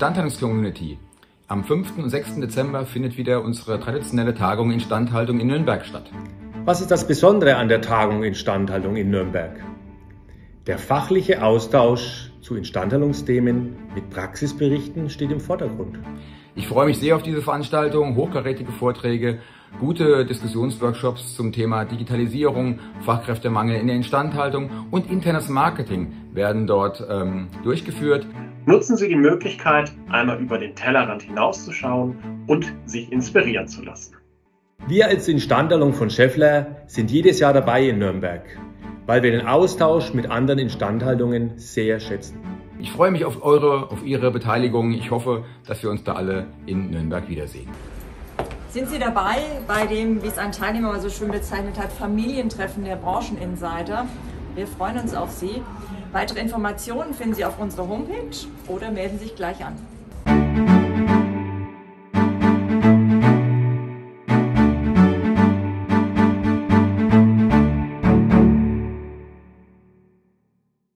Instandhaltungscommunity. Am 5. und 6. Dezember findet wieder unsere traditionelle Tagung Instandhaltung in Nürnberg statt. Was ist das Besondere an der Tagung Instandhaltung in Nürnberg? Der fachliche Austausch zu Instandhaltungsthemen mit Praxisberichten steht im Vordergrund. Ich freue mich sehr auf diese Veranstaltung, hochkarätige Vorträge, gute Diskussionsworkshops zum Thema Digitalisierung, Fachkräftemangel in der Instandhaltung und internes Marketing werden dort ähm, durchgeführt. Nutzen Sie die Möglichkeit, einmal über den Tellerrand hinauszuschauen und sich inspirieren zu lassen. Wir als Instandhaltung von Scheffler sind jedes Jahr dabei in Nürnberg, weil wir den Austausch mit anderen Instandhaltungen sehr schätzen. Ich freue mich auf eure, auf Ihre Beteiligung. Ich hoffe, dass wir uns da alle in Nürnberg wiedersehen. Sind Sie dabei bei dem, wie es ein Teilnehmer so schön bezeichnet hat, Familientreffen der Brancheninsider? Wir freuen uns auf Sie. Weitere Informationen finden Sie auf unserer Homepage oder melden Sie sich gleich an.